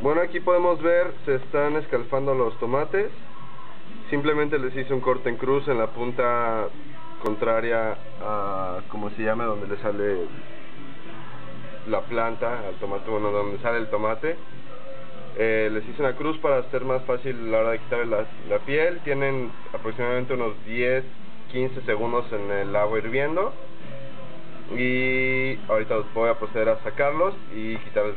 Bueno, aquí podemos ver, se están escalfando los tomates. Simplemente les hice un corte en cruz en la punta contraria a, como se llama, donde le sale la planta al tomate, bueno, donde sale el tomate. Eh, les hice una cruz para hacer más fácil la hora de quitarle la, la piel. Tienen aproximadamente unos 10, 15 segundos en el agua hirviendo. Y ahorita voy a proceder a sacarlos y quitarles la